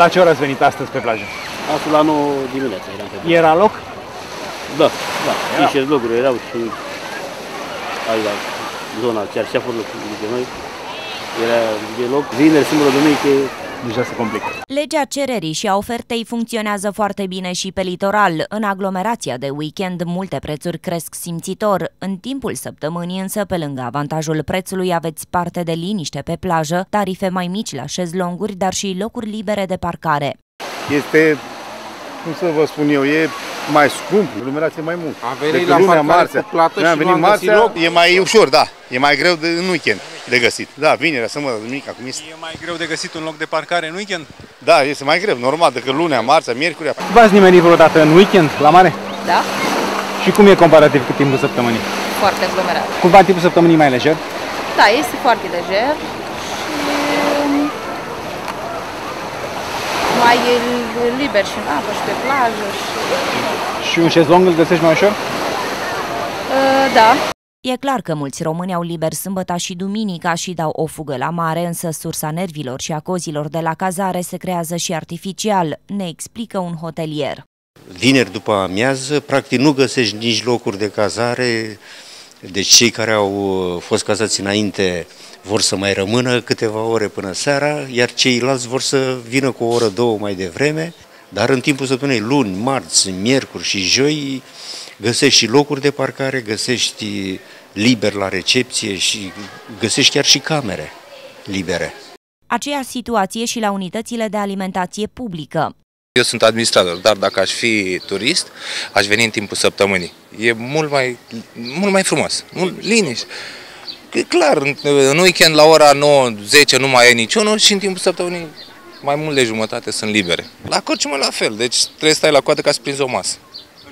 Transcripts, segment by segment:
La ce oră ați venit astăzi pe plajă? Astăzi la 9 dimineața eram pe plajă. Era loc? Da, da. Niște locuri erau și aici la zona cerșeafului de noi. Era de loc. Vineri, sâmbătă, duminică, Deja se complică. Legea cererii și a ofertei funcționează foarte bine și pe litoral. În aglomerația de weekend, multe prețuri cresc simțitor. În timpul săptămânii însă, pe lângă avantajul prețului, aveți parte de liniște pe plajă, tarife mai mici la șezlonguri, dar și locuri libere de parcare. Este, cum să vă spun eu, e mai scump, aglomerație mai mult. Am venit Decât la lunea, parcare marțea. cu plată Noi am și venit nu am găsit marțea, loc. E mai ușor, da. E mai greu de, în weekend de găsit. Da, vinerea, sâmbătă, duminica, cum este. E mai greu de găsit un loc de parcare în weekend? Da, este mai greu, normal, decât lunea, marțea, miercurea. V-ați nimerit vreodată în weekend la mare? Da? Și cum e comparativ cu timpul săptămânii? Foarte aglomerat. Cumva în timpul săptămânii mai lejer? Da, este foarte lejer mai e liber și în apă și pe plajă și... Și un șezlong îl găsești mai ușor? Uh, da. E clar că mulți români au liber sâmbăta și duminica și dau o fugă la mare, însă sursa nervilor și a cozilor de la cazare se creează și artificial, ne explică un hotelier. vineri după amiază, practic nu găsești nici locuri de cazare, deci cei care au uh, fost cazați înainte vor să mai rămână câteva ore până seara, iar ceilalți vor să vină cu o oră, două mai devreme, dar în timpul săptămânii, luni, marți, miercuri și joi, găsești și locuri de parcare, găsești liber la recepție și găsești chiar și camere libere. Aceeași situație și la unitățile de alimentație publică. Eu sunt administrator, dar dacă aș fi turist, aș veni în timpul săptămânii. E mult mai, mult mai frumos, mult liniște. E clar, în în weekend la ora 9-10 nu mai e niciunul și în timpul săptămânii mai mult de jumătate sunt libere. La Corciumă la fel, deci trebuie să stai la coadă ca să prinzi o masă.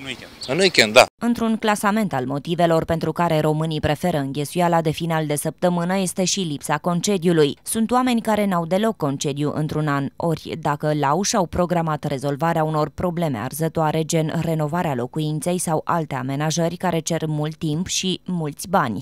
În weekend. În weekend, da. Într-un clasament al motivelor pentru care românii preferă înghesuiala de final de săptămână este și lipsa concediului. Sunt oameni care n-au deloc concediu într-un an, ori dacă l-au și-au programat rezolvarea unor probleme arzătoare gen renovarea locuinței sau alte amenajări care cer mult timp și mulți bani.